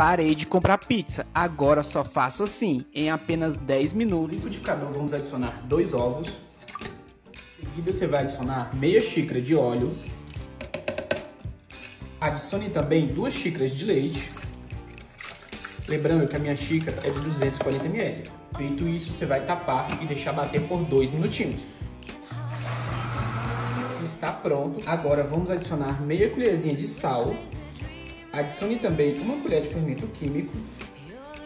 parei de comprar pizza. Agora só faço assim, em apenas 10 minutos. No liquidificador vamos adicionar dois ovos. Em seguida você vai adicionar meia xícara de óleo. Adicione também duas xícaras de leite. Lembrando que a minha xícara é de 240 ml. Feito isso, você vai tapar e deixar bater por dois minutinhos. Está pronto. Agora vamos adicionar meia colherzinha de sal Adicione também uma colher de fermento químico.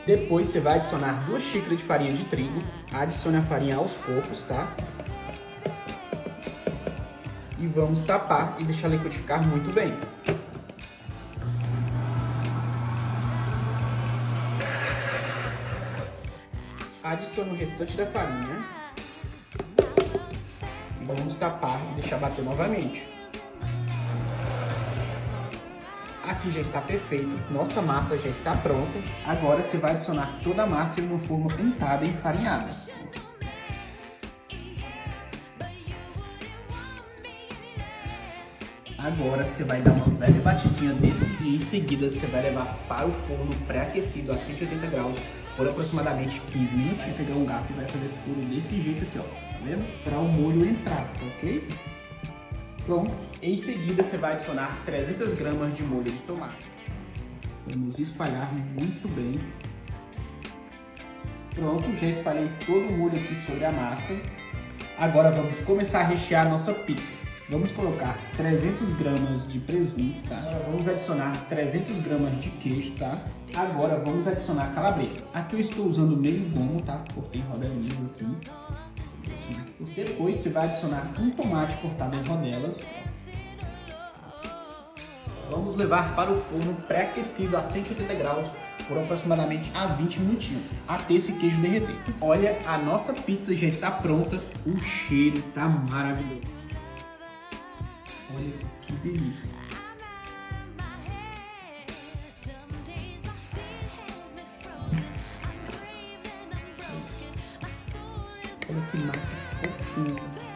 Depois você vai adicionar duas xícaras de farinha de trigo. Adicione a farinha aos poucos, tá? E vamos tapar e deixar liquidificar muito bem. Adicione o restante da farinha. Vamos tapar e deixar bater novamente. Aqui já está perfeito, nossa massa já está pronta. Agora você vai adicionar toda a massa em uma forma untada e enfarinhada. Agora você vai dar uma leve batidinha desse dia, em seguida você vai levar para o forno pré-aquecido a 180 graus por aproximadamente 15 minutos. Vai pegar um garfo e vai fazer furo desse jeito aqui, ó, tá vendo? Para o molho entrar, tá ok? Pronto. Em seguida, você vai adicionar 300 gramas de molho de tomate. Vamos espalhar muito bem. Pronto, já espalhei todo o molho aqui sobre a massa. Agora vamos começar a rechear a nossa pizza. Vamos colocar 300 gramas de presunto, tá? Agora vamos adicionar 300 gramas de queijo, tá? Agora vamos adicionar calabresa. Aqui eu estou usando meio gomo, tá? Cortei. Depois você vai adicionar um tomate cortado em rodelas. Vamos levar para o forno pré-aquecido a 180 graus por aproximadamente a 20 minutinhos, até esse queijo derreter. Olha, a nossa pizza já está pronta, o cheiro está maravilhoso. Olha que delícia. Olha que massa fofinha.